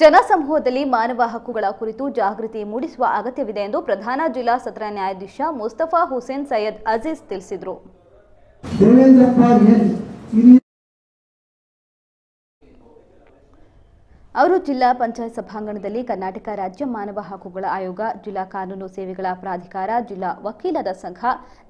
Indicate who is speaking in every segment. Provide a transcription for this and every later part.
Speaker 1: ಜನಸಮೂಹದಲ್ಲಿ ಮಾನವ ಹಕ್ಕುಗಳ ಕುರಿತು ಜಾಗೃತಿ ಮೂಡಿಸುವ ಅಗತ್ಯವಿದೆ ಎಂದು ಪ್ರಧಾನ ಜಿಲ್ಲಾ ಸತ್ರ ನ್ಯಾಯಾಧೀಶ ಮುಸ್ತಫಾ ಹುಸೇನ್ ಸೈಯದ್ ಅಜೀಜ್ ತಿಳಿಸಿದರು ಅವರು ಜಿಲ್ಲಾ ಪಂಚಾಯತ್ ಸಭಾಂಗಣದಲ್ಲಿ ಕರ್ನಾಟಕ ರಾಜ್ಯ ಮಾನವ ಹಕ್ಕುಗಳ ಆಯೋಗ ಜಿಲ್ಲಾ ಕಾನೂನು ಸೇವೆಗಳ ಪ್ರಾಧಿಕಾರ ಜಿಲ್ಲಾ ವಕೀಲರ ಸಂಘ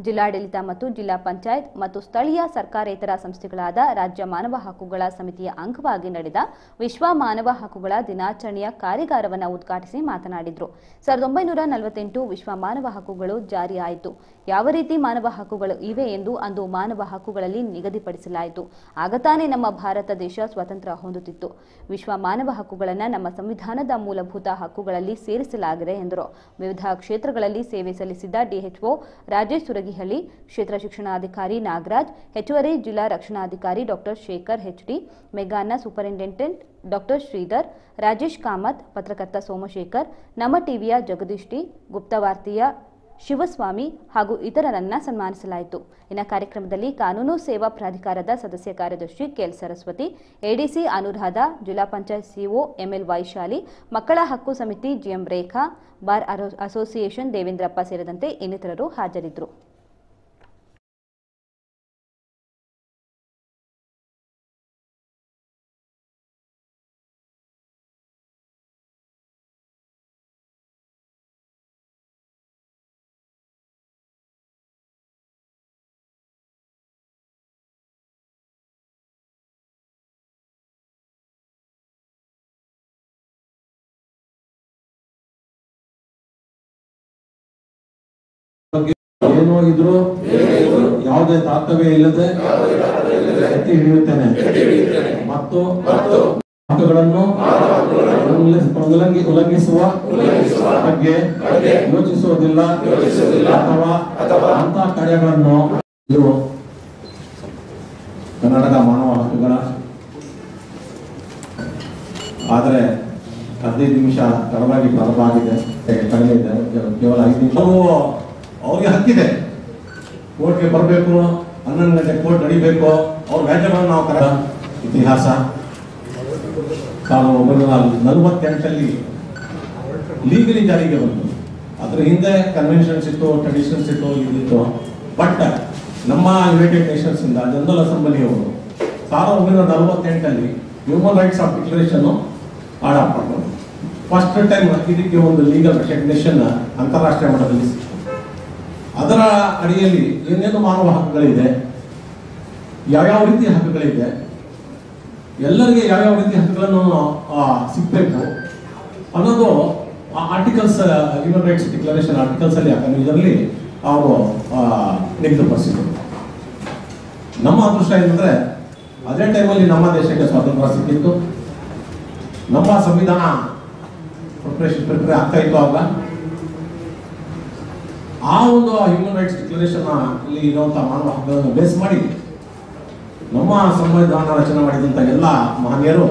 Speaker 1: ಜಿಲ್ಲಾಡಳಿತ ಮತ್ತು ಜಿಲ್ಲಾ ಪಂಚಾಯತ್ ಮತ್ತು ಸ್ಥಳೀಯ ಸರ್ಕಾರೇತರ ಸಂಸ್ಥೆಗಳಾದ ರಾಜ್ಯ ಮಾನವ ಹಕ್ಕುಗಳ ಸಮಿತಿಯ ಅಂಗವಾಗಿ ನಡೆದ ವಿಶ್ವ ಮಾನವ ಹಕ್ಕುಗಳ ದಿನಾಚರಣೆಯ ಕಾರ್ಯಾಗಾರವನ್ನು ಉದ್ಘಾಟಿಸಿ ಮಾತನಾಡಿದರು ಸಾವಿರದ ಒಂಬೈನೂರ ನಲವತ್ತೆಂಟು ವಿಶ್ವ ಮಾನವ ಹಕ್ಕುಗಳು ಜಾರಿಯಾಯಿತು ಯಾವ ರೀತಿ ಮಾನವ ಹಕ್ಕುಗಳು ಇವೆ ಎಂದು ಅಂದು ಮಾನವ ಹಕ್ಕುಗಳಲ್ಲಿ ನಿಗದಿಪಡಿಸಲಾಯಿತು ಆಗ ನಮ್ಮ ಭಾರತ ದೇಶ ಸ್ವತಂತ್ರ ಹೊಂದುತ್ತಿತ್ತು ವಿಶ್ವ ಮಾನವ ಹಕ್ಕುಗಳನ್ನು ನಮ್ಮ ಸಂವಿಧಾನದ ಮೂಲಭೂತ ಹಕ್ಕುಗಳಲ್ಲಿ ಸೇರಿಸಲಾಗಿದೆ ಎಂದರು ವಿವಿಧ ಕ್ಷೇತ್ರಗಳಲ್ಲಿ ಸೇವೆ ಸಲ್ಲಿಸಿದ್ದ ಡಿಎಚ್ಒ ರಾಜೇಶ್ ಸುರಗಿಹಳ್ಳಿ ಕ್ಷೇತ್ರ ಶಿಕ್ಷಣಾಧಿಕಾರಿ ನಾಗರಾಜ್ ಹೆಚ್ಚುವರಿ ಜಿಲ್ಲಾ ರಕ್ಷಣಾಧಿಕಾರಿ ಡಾಕ್ಟರ್ ಶೇಖರ್ ಹೆಚ್ಡಿ ಮೆಗಾನ್ನ ಸೂಪರಿಂಟೆಂಡೆಂಟ್ ಡಾಕ್ಟರ್ ಶ್ರೀಧರ್ ರಾಜೇಶ್ ಕಾಮತ್ ಪತ್ರಕರ್ತ ಸೋಮಶೇಖರ್ ನಮ್ಮ ಟಿವಿಯ ಜಗದೀಶ್ಟಿ ಟಿ ಗುಪ್ತವಾರ್ತೆಯ ಶಿವಸ್ವಾಮಿ ಹಾಗೂ ಇತರರನ್ನ ಸನ್ಮಾನಿಸಲಾಯಿತು ಇನ್ನು ಕಾರ್ಯಕ್ರಮದಲ್ಲಿ ಕಾನೂನು ಸೇವಾ ಪ್ರಾಧಿಕಾರದ ಸದಸ್ಯ ಕಾರ್ಯದರ್ಶಿ ಕೆಎಲ್ ಸರಸ್ವತಿ ಎಡಿಸಿ ಅನುರಾಧ ಜಿಲ್ಲಾ ಪಂಚಾಯತ್ ಸಿಒ ಎಂಎಲ್ ವೈಶಾಲಿ ಮಕ್ಕಳ ಹಕ್ಕು ಸಮಿತಿ GM Rekha bar association Devendrappa ಸೇರಿದಂತೆ ಇನ್ನಿತರರು ಹಾಜರಿದ್ದರು
Speaker 2: ಏನು ಇದ್ರು ಯಾವುದೇ ತಾತವ್ಯ ಇಲ್ಲದೆ ಎತ್ತಿ ಹಿಡಿಯುತ್ತೇನೆ ಮತ್ತು
Speaker 3: ಮಾತುಗಳನ್ನು ಉಲ್ಲಂಘಿಸುವ ಬಗ್ಗೆ ಯೋಚಿಸುವುದಿಲ್ಲ ಅಥವಾ ಅಂತಹ ಕಾರ್ಯಗಳನ್ನು ಕನ್ನಡದ ಮಾನವ ಹಕ್ಕುಗಳ ಆದರೆ ಹದಿನೈದು ನಿಮಿಷ ತಡವಾಗಿ ಪ್ರಾರಂಭ ಆಗಿದೆ ಕಡಿಮೆ ಇದೆ ಕೇವಲ ಐದು ನಿಮಿಷ ಅವ್ರಿಗೆ ಹಕ್ಕಿದೆ ಕೋರ್ಟ್ಗೆ ಬರಬೇಕು ಹನ್ನೊಂದು ಗಂಟೆ ಕೋರ್ಟ್ ನಡಿಬೇಕು ಅವ್ರ ವ್ಯಾಜ್ಯಗಳನ್ನು ನಾವು ಕರ ಇತಿಹಾಸ ಸಾವಿರದ ಒಂಬೈನೂರ ನಲವತ್ತೆಂಟಲ್ಲಿ ಲೀಗಲಿ ಜಾರಿಗೆ ಬಂತು ಅದ್ರ ಹಿಂದೆ ಕನ್ವೆನ್ಷನ್ಸ್ ಇತ್ತು ಟ್ರೆಡಿಷನ್ಸ್ ಇತ್ತು ಇದಿತ್ತು ಬಟ್ ನಮ್ಮ ಯುನೈಟೆಡ್ ನೇಷನ್ಸ್ ಇಂದ ಜನರಲ್ ಅಸೆಂಬ್ಲಿಯವರು ಸಾವಿರದ ಒಂಬೈನೂರ ನಲವತ್ತೆಂಟಲ್ಲಿ human rights of declaration adopt ಮಾಡ್ಕೊಂಡು ಫಸ್ಟ್ ಟೈಮ್ ಇದಕ್ಕೆ ಒಂದು ಲೀಗಲ್ ರೆಕಗ್ನೇಷನ್ ಅಂತಾರಾಷ್ಟ್ರೀಯ ಮಟ್ಟದಲ್ಲಿ ಅದರ ಅಡಿಯಲ್ಲಿ ಏನೇನು ಮಾನವ ಹಕ್ಕುಗಳಿದೆ ಯಾವ್ಯಾವ ರೀತಿಯ ಹಕ್ಕುಗಳಿದೆ ಎಲ್ಲರಿಗೆ ಯಾವ್ಯಾವ ರೀತಿಯ ಹಕ್ಕುಗಳನ್ನು ಸಿಗ್ಬೇಕು ಅನ್ನೋದು articles human rights declaration articles ಅಲ್ಲಿ ಇದರಲ್ಲಿ ಅವರು ನಿಗದಿಪಡಿಸಿದ್ರು ನಮ್ಮ ಅದೃಷ್ಟ ಏನಂದ್ರೆ ಅದೇ ಟೈಮಲ್ಲಿ ನಮ್ಮ ದೇಶಕ್ಕೆ ಸ್ವಾತಂತ್ರ್ಯ ಸಿಕ್ಕಿತ್ತು ನಮ್ಮ ಸಂವಿಧಾನ ಪ್ರಿಪ್ರೇಷನ್ ಪ್ರಿಪೇರ್ ಆಗ್ತಾ ಇತ್ತು ಆಗ ಆ ಒಂದು ಹ್ಯೂಮನ್ ರೈಟ್ಸ್ ಡಿಕ್ಲರೇಷನ್ ಇಲ್ಲಿ ಇರುವಂತಹ ಮಾನವ ಹಕ್ಕುಗಳನ್ನು ಬೇಸ್ ಮಾಡಿ ನಮ್ಮ ಸಂವಿಧಾನ ರಚನೆ ಮಾಡಿದಂತ ಎಲ್ಲ ಮಹನೀಯರು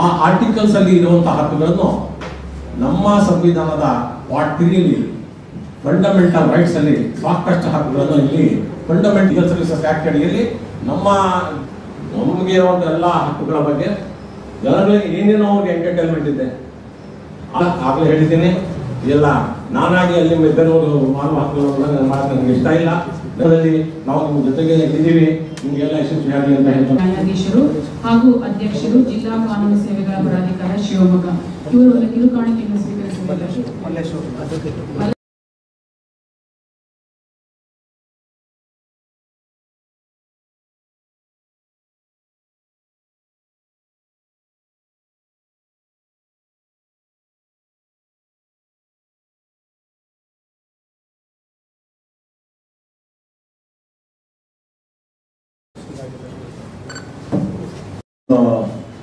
Speaker 3: ಆ ಆರ್ಟಿಕಲ್ಸ್ ಅಲ್ಲಿ ಇರುವಂತಹ ಹಕ್ಕುಗಳನ್ನು ನಮ್ಮ ಸಂವಿಧಾನದ ಪಾರ್ಟ್ ಫಂಡಮೆಂಟಲ್ ರೈಟ್ಸ್ ಅಲ್ಲಿ ಸಾಕಷ್ಟು ಹಕ್ಕುಗಳನ್ನು ಇಲ್ಲಿ ಫಂಡಮೆಂಟಲ್ ಸರ್ವಿಸಸ್ ಆಕ್ಟ್ ಅಡಿಯಲ್ಲಿ ನಮ್ಮ ನಮಗೆ ಇರುವಂತಹ ಎಲ್ಲ ಹಕ್ಕುಗಳ ಬಗ್ಗೆ ಜನಗಳಿಗೆ ಏನೇನೋ ಎಂಟರ್ಟೈನ್ಮೆಂಟ್ ಇದೆ ಆಗಲೇ ಹೇಳಿದ್ದೀನಿ ಎಲ್ಲ ನಾನಾಗಿ ಅಲ್ಲಿ ಮೆದ್ದರೋದು ಮಾನವ ಹಕ್ಕುಗಳು ನನ್ನ ನನಗೆ ಇಷ್ಟ ಇಲ್ಲ ಅದರಲ್ಲಿ ನಾವು ನಿಮ್ಮ ಜೊತೆಗೆ ಇದ್ದೀವಿ ನಿಮಗೆಲ್ಲ ಯಶಸ್ವಿ ಆಗಲಿ ಅಂತ
Speaker 2: ಹೇಳ್ತಾರೆ ನ್ಯಾಯಾಧೀಶರು ಹಾಗೂ ಅಧ್ಯಕ್ಷರು ಜಿಲ್ಲಾ ಕಾನೂನು ಸೇವೆಗಳ ಪ್ರಾಧಿಕಾರ ಶಿವಮೊಗ್ಗ ಇವರು ಕಿರುಕಾಣಿಕೆಯನ್ನು ಸ್ವೀಕರಿಸಿದ್ದಾರೆ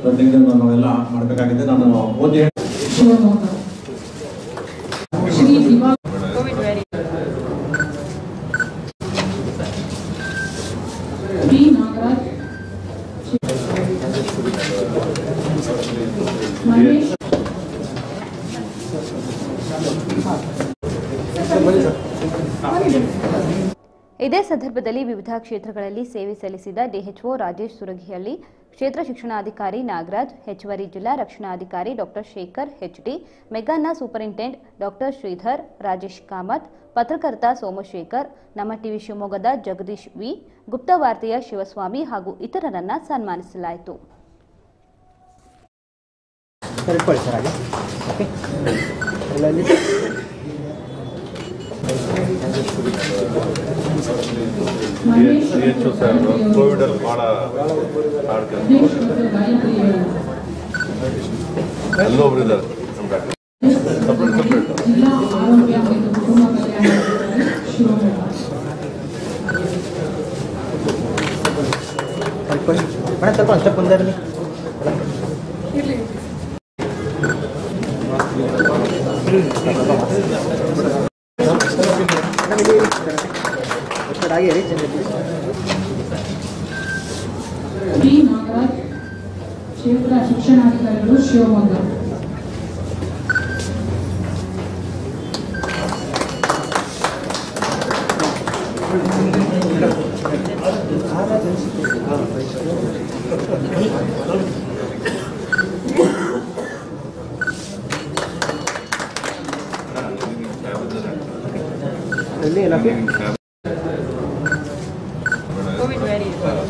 Speaker 2: ಪ್ರತಿಜ್ಞೆ ಮಾಡಬೇಕಾಗಿದೆ ನಾನು sí
Speaker 1: Thank you. ಇದೇ ಸಂದರ್ಭದಲ್ಲಿ ವಿವಿಧ ಕ್ಷೇತ್ರಗಳಲ್ಲಿ ಸೇವೆ ಸಲ್ಲಿಸಿದ ಡಿಎಚ್ಒ ರಾಜೇಶ್ ಸುರಗಿಹಳ್ಳಿ ಕ್ಷೇತ್ರ ಶಿಕ್ಷಣಾಧಿಕಾರಿ ನಾಗರಾಜ್ ಹೆಚ್ಚುವರಿ ಜಿಲ್ಲಾ ರಕ್ಷಣಾಧಿಕಾರಿ ಡಾಕ್ಟರ್ ಶೇಖರ್ ಹೆಚ್ಡಿ ಮೆಗಾನ್ನ ಸೂಪರಿಂಟೆಂಡ್ ಡಾಕ್ಟರ್ ಶ್ರೀಧರ್ ರಾಜೇಶ್ ಕಾಮತ್ ಪತ್ರಕರ್ತ ಸೋಮಶೇಖರ್ ನಮ್ಮ ಟಿವಿ ಶಿವಮೊಗ್ಗದ ಜಗದೀಶ್ ವಿ ಗುಪ್ತವಾರ್ತೆಯ ಶಿವಸ್ವಾಮಿ ಹಾಗೂ ಇತರರನ್ನ ಸನ್ಮಾನಿಸಲಾಯಿತು
Speaker 3: ಡಿಎಚ್ಒ ಸರ್ ಕೋವಿಡ್ ಅಲ್ಲಿ ಭಾಳ ಇದ್ದಾರೆ ನಿವೃತ್ತ ಶಿಕ್ಷಣಾಧಿಕಾರಿಗಳು ಶಿವಮೊಗ್ಗ
Speaker 2: ಕೋವಿಡ್ ವೇರಿಯಂಟ್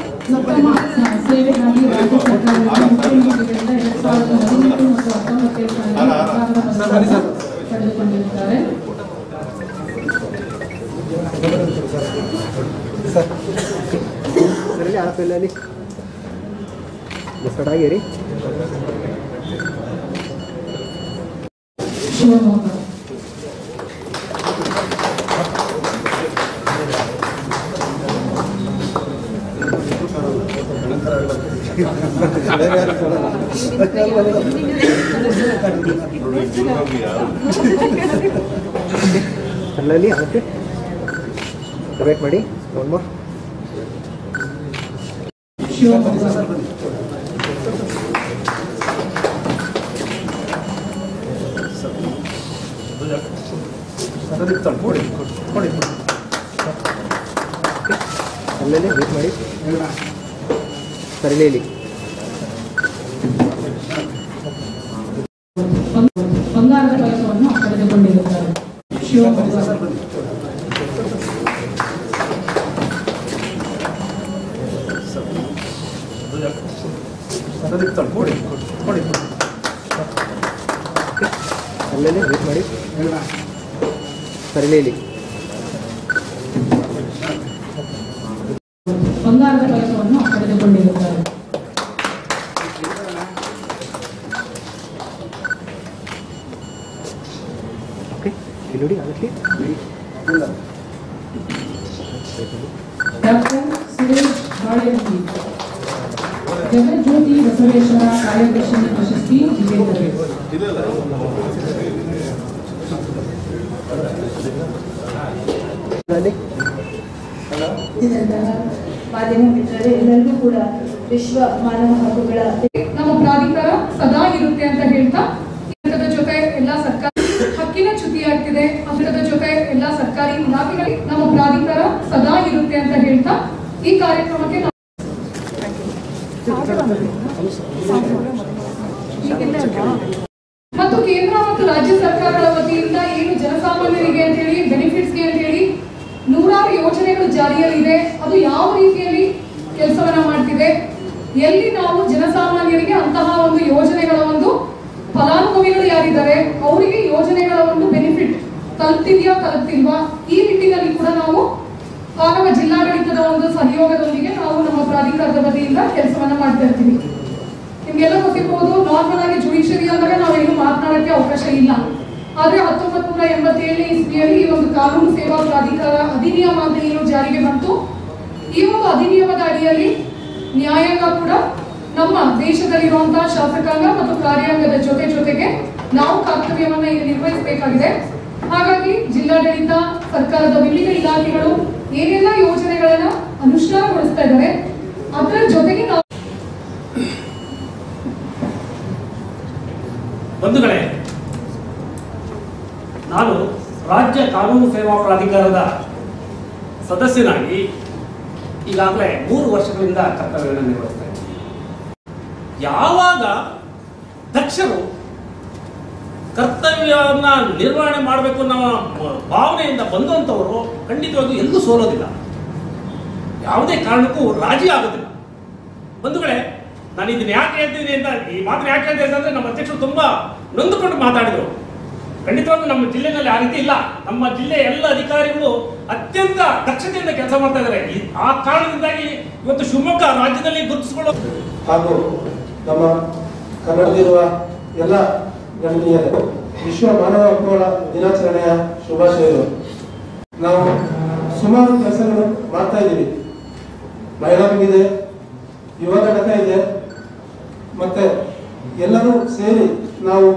Speaker 1: ನಮ್ಮ ಸೇವೆಗಾಗಿ ರಾಜ್ಯ ಸರ್ಕಾರದ ಮುಖ್ಯಮಂತ್ರಿಗಳಿಂದ ಎರಡ್ ಸಾವಿರದ ಹದಿನೆಂಟು ಮತ್ತು ಹತ್ತೊಂಬತ್ತನೇ ಸಾಲಿನ ಪಡೆದುಕೊಂಡಿರುತ್ತಾರೆ ಶಿವಮೊಗ್ಗ
Speaker 3: అల్లాలి ఓకే కబెక్ మరి వన్ మోర్ చూడండి సరే డాక్టర్ కొడి కొడి ఓకే అల్లలే హేట్ మరి కరలేలే ले ले एक बड़ी सर ले ली ಬಂಗಾರದ ಕೆಲಸವನ್ನು ಪಡೆದುಕೊಂಡಿರುತ್ತಾರೆ ನೋಡಿ ಅದಕ್ಕೆ ಡಾಕ್ಟರ್ ಸುರೇಶ್ ಬಾಳೆಹಳ್ಳಿ ಜಗಜ್ಯೋತಿ ಬಸವೇಶ್ವರ ಕಾರ್ಯದರ್ಶಿ ಪ್ರಶಸ್ತಿ ವಿಜೇತರು
Speaker 2: ಮಿತ್ರರೇ ಎಲ್ಲರಿಗೂ ಕೂಡ ವಿಶ್ವ ಮಾನವ ಹಕ್ಕುಗಳ ನಮ್ಮ ಪ್ರಾಧಿಕಾರ ಸದಾ ಇರುತ್ತೆ ಅಂತ ಹೇಳ್ತಾ ಜೊತೆ ಎಲ್ಲಾ ಸರ್ಕಾರಿ ಹಕ್ಕಿನ ಆಗ್ತಿದೆ ಅದರದ ಜೊತೆ ಎಲ್ಲಾ ಸರ್ಕಾರಿ ಇಲಾಖೆಗಳಿಗೆ ನಮ್ಮ ಪ್ರಾಧಿಕಾರ ಸದಾ ಇರುತ್ತೆ ಅಂತ ಹೇಳ್ತಾ ಈ ಕಾರ್ಯಕ್ರಮಕ್ಕೆ ಎಲ್ಲಿ ನಾವು ಜನಸಾಮಾನ್ಯರಿಗೆ ಅಂತಹ ಒಂದು ಯೋಜನೆಗಳ ಒಂದು ಫಲಾನುಭವಿಗಳು ಯಾರಿದ್ದಾರೆ ಅವರಿಗೆ ಯೋಜನೆಗಳ ಒಂದು ಬೆನಿಫಿಟ್ ತಲುಪ್ತಿದೆಯಾ ತಲುಪ್ತಿಲ್ವಾ ಈ ನಿಟ್ಟಿನಲ್ಲಿ ಕೂಡ ನಾವು ಕಾರಣ ಜಿಲ್ಲಾಡಳಿತದ ಒಂದು ಸಹಯೋಗದೊಂದಿಗೆ ನಾವು ನಮ್ಮ ಪ್ರಾಧಿಕಾರದ ವತಿಯಿಂದ ಕೆಲಸವನ್ನ ಮಾಡ್ತಾ ಇರ್ತೀವಿ ನಿಮ್ಗೆಲ್ಲ ಗೊತ್ತಿರಬಹುದು ನಾರ್ಮಲ್ ಆಗಿ ಜುಡಿಷರಿ ಅಂದಾಗ ನಾವೇನು ಮಾತನಾಡಕ್ಕೆ ಅವಕಾಶ ಇಲ್ಲ ಆದ್ರೆ ಹತ್ತೊಂಬತ್ ನೂರ ಎಂಬತ್ತೇಳನೇ ಇಸ್ವಿಯಲ್ಲಿ ಈ ಒಂದು ಕಾನೂನು ಸೇವಾ ಪ್ರಾಧಿಕಾರ ಅಧಿನಿಯಮ ಅಂತ ಏನು ಜಾರಿಗೆ ಬಂತು ಈ ಒಂದು ಅಧಿನಿಯಮದ ಅಡಿಯಲ್ಲಿ ನ್ಯಾಯಾಂಗ ಕೂಡ ನಮ್ಮ ದೇಶದಲ್ಲಿರುವಂತಹ ಶಾಸಕಾಂಗ ಮತ್ತು ಕಾರ್ಯಾಂಗದ ಜೊತೆ ಜೊತೆಗೆ ನಾವು ಕರ್ತವ್ಯವನ್ನ ಇಲ್ಲಿ ನಿರ್ವಹಿಸಬೇಕಾಗಿದೆ ಹಾಗಾಗಿ ಜಿಲ್ಲಾಡಳಿತ ಸರ್ಕಾರದ ವಿವಿಧ ಇಲಾಖೆಗಳು ಏನೆಲ್ಲ ಯೋಜನೆಗಳನ್ನ ಅನುಷ್ಠಾನಗೊಳಿಸ್ತಾ ಇದ್ದಾರೆ ಅದರ ಜೊತೆಗೆ ನಾವು
Speaker 3: ಬಂಧುಗಳೇ ನಾನು ರಾಜ್ಯ ಕಾನೂನು ಸೇವಾ ಪ್ರಾಧಿಕಾರದ ಸದಸ್ಯನಾಗಿ ಈಗಾಗಲೇ ಮೂರು ವರ್ಷಗಳಿಂದ ಕರ್ತವ್ಯವನ್ನು ನಿರ್ವಹಿಸ್ತಾ ಯಾವಾಗ ದಕ್ಷರು ಕರ್ತವ್ಯವನ್ನ ನಿರ್ವಹಣೆ ಮಾಡಬೇಕು ಅನ್ನೋ ಭಾವನೆಯಿಂದ ಬಂದಂಥವರು ಖಂಡಿತವಾಗಿಯೂ ಎಲ್ಲೂ ಸೋಲೋದಿಲ್ಲ ಯಾವುದೇ ಕಾರಣಕ್ಕೂ ರಾಜಿ ಆಗೋದಿಲ್ಲ ಬಂಧುಗಳೇ ನಾನು ಇದನ್ನ ಯಾಕೆ ಹೇಳ್ತೀನಿ ಅಂತ ಈ ಮಾತ್ರ ಯಾಕೆ ಹೇಳ್ತೀನಿ ಅಂದ್ರೆ ನಮ್ಮ ಅಧ್ಯಕ್ಷರು ತುಂಬಾ ನೊಂದುಕೊಂಡು ಮಾತಾಡಿದರು ಖಂಡಿತವಾಗ್ಲೂ ನಮ್ಮ ಜಿಲ್ಲೆನಲ್ಲಿ ಆ ರೀತಿ ಇಲ್ಲ ನಮ್ಮ ಜಿಲ್ಲೆ ಎಲ್ಲ ಅಧಿಕಾರಿಗಳು ಅತ್ಯಂತ ದಕ್ಷತೆಯಿಂದ ಕೆಲಸ ಮಾಡ್ತಾ ಇದ್ದಾರೆ ಆ ಕಾರಣದಿಂದಾಗಿ ಇವತ್ತು ಶಿವಮೊಗ್ಗ ರಾಜ್ಯದಲ್ಲಿ ಗುರುತಿಸಿಕೊಳ್ಳೋ ಹಾಗೂ ನಮ್ಮ ಕನ್ನಡದಲ್ಲಿರುವ ಎಲ್ಲ ಗಣನೀಯರು ವಿಶ್ವ ಮಾನವ ಹಕ್ಕುಗಳ ದಿನಾಚರಣೆಯ ಶುಭಾಶಯಗಳು ನಾವು ಸುಮಾರು ಕೆಲಸಗಳು ಮಾಡ್ತಾ ಇದ್ದೀವಿ ಮಹಿಳಾ ಇದೆ ಯುವ ಘಟಕ ಇದೆ ಮತ್ತೆ ಎಲ್ಲರೂ ಸೇರಿ ನಾವು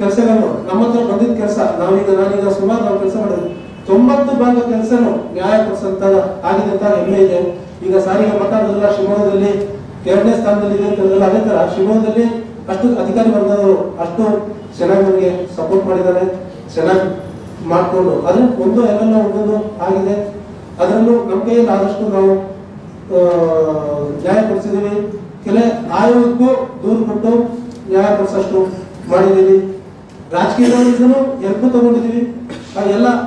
Speaker 3: ಕೆಲಸಗಳನ್ನು ನಮ್ಮ ಹತ್ರ ಬಂದಿದ್ದ ಕೆಲಸ ನಾವೀಗ ನಾನೀಗ ಸುಮಾರು ನಾವು ಕೆಲಸ ಮಾಡಿದ್ವಿ ತೊಂಬತ್ತು ಭಾಗ ಕೆಲಸನು ನ್ಯಾಯ ಕೊಡಿಸಂತ ಆಗಿದೆ ಅಂತ ಹೆಮ್ಮೆ ಇದೆ ಈಗ ಸಾರಿಗೆ ಮಠದಲ್ಲ ಶಿವಮೊಗ್ಗದಲ್ಲಿ ಎರಡನೇ ಸ್ಥಾನದಲ್ಲಿ ಇದೆ ಅಂತ ಅದೇ ತರ ಶಿವಮೊಗ್ಗದಲ್ಲಿ ಅಷ್ಟು ಅಧಿಕಾರಿ ಬಂದವರು ಅಷ್ಟು ಚೆನ್ನಾಗಿ ನಮಗೆ ಸಪೋರ್ಟ್ ಮಾಡಿದ್ದಾರೆ ಚೆನ್ನಾಗಿ ಮಾಡಿಕೊಂಡು ಅದ್ರ ಒಂದು ಎಲ್ಲ ಒಂದೊಂದು ಆಗಿದೆ ಅದರಲ್ಲೂ ನಮ್ಮ ಕೈಯಲ್ಲಿ ಆದಷ್ಟು ನಾವು ನ್ಯಾಯ ಕೊಡಿಸಿದೀವಿ ಕೆಲ
Speaker 2: ಆಯೋಗಕ್ಕೂ ದೂರು ಕೊಟ್ಟು ನ್ಯಾಯ ಕೊಡಿಸಷ್ಟು ಮಾಡಿದ್ದೀವಿ ರಾಜಕೀಯದವರಿಗೂ ಎರಡು ತಗೊಂಡಿದ್ದೀವಿ ಎಲ್ಲ